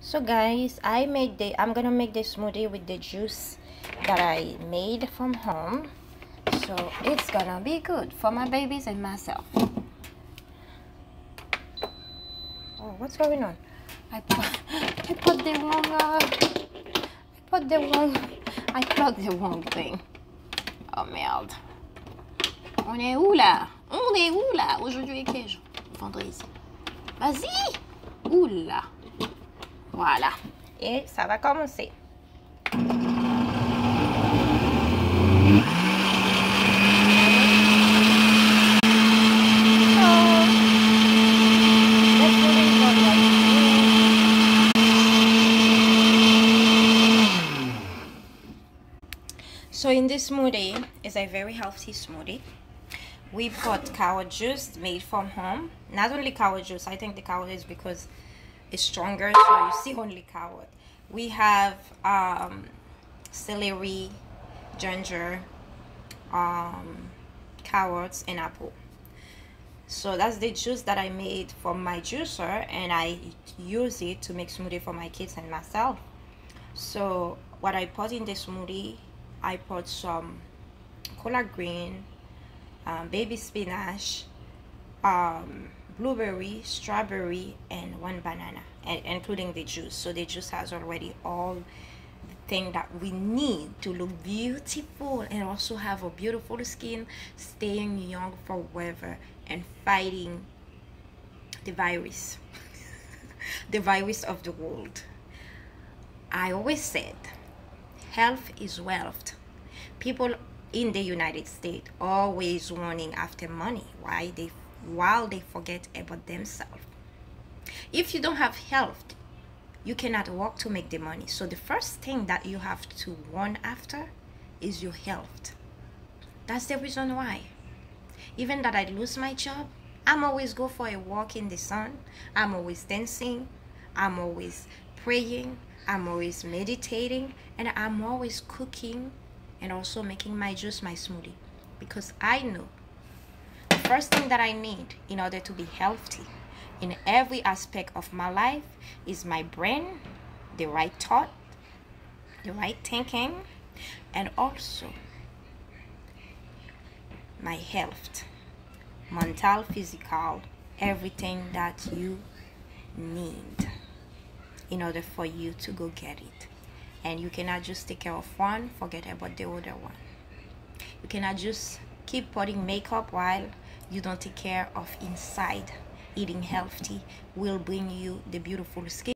so guys i made the i'm gonna make the smoothie with the juice that i made from home. So it's gonna be good for my babies and myself. Oh what's going on? I put, I put the wrong uh, i put the wrong i plugged the wrong thing. Oh merde. On est où là? On est où là? Aujourd'hui quel jour vendredi vas-y! Oula Voilà. Et ça va commencer. So in this smoothie is a very healthy smoothie. We've got cow juice made from home. Not only cow juice, I think the cow is because is stronger so you see only carrot we have um, celery ginger um, carrots and apple. So that's the juice that I made from my juicer and I use it to make smoothie for my kids and myself. So what I put in the smoothie I put some collard green um, baby spinach um, blueberry strawberry and one banana and including the juice. So the juice has already all the thing that we need to look beautiful and also have a beautiful skin staying young forever and fighting the virus. The virus of the world. I always said health is wealth. People in the united states always running after money why they while they forget about themselves. If you don't have health, you cannot work to make the money. So the first thing that you have to run after is your health. That's the reason why. Even that I lose my job, I'm always go for a walk in the sun. I'm always dancing. I'm always praying. I'm always meditating. And I'm always cooking and also making my juice, my smoothie. Because I know first thing that I need in order to be healthy in every aspect of my life is my brain, the right thought, the right thinking, and also my health, mental, physical, everything that you need in order for you to go get it. And you cannot just take care of one, forget about the other one. You cannot just keep putting makeup while you don't take care of inside. Eating healthy will bring you the beautiful skin